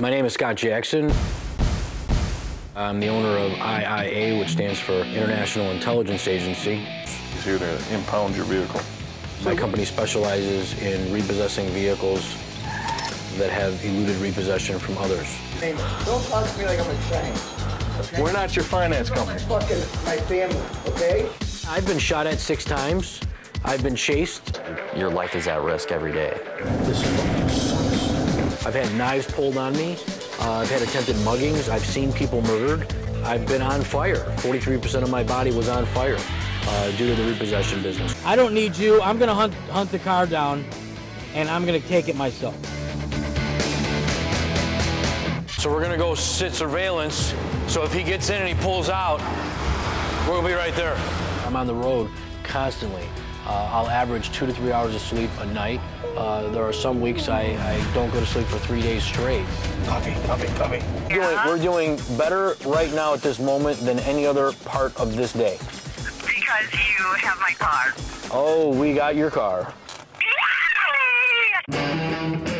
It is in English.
My name is Scott Jackson. I'm the owner of IIA, which stands for International Intelligence Agency. He's here to impound your vehicle. My company specializes in repossessing vehicles that have eluded repossession from others. Hey, Don't talk to me like I'm a train. Okay? We're not your finance company. My fucking my family, okay? I've been shot at six times. I've been chased. Your life is at risk every day. This fucking sucks. I've had knives pulled on me. Uh, I've had attempted muggings. I've seen people murdered. I've been on fire. 43% of my body was on fire uh, due to the repossession business. I don't need you. I'm gonna hunt hunt the car down, and I'm gonna take it myself. So we're gonna go sit surveillance. So if he gets in and he pulls out, we'll be right there. I'm on the road constantly. Uh, I'll average two to three hours of sleep a night. Uh, there are some weeks I, I don't go to sleep for three days straight. Coffee, coffee, coffee. Doing- we're doing better right now at this moment than any other part of this day. Because you have my car. Oh, we got your car. Yay!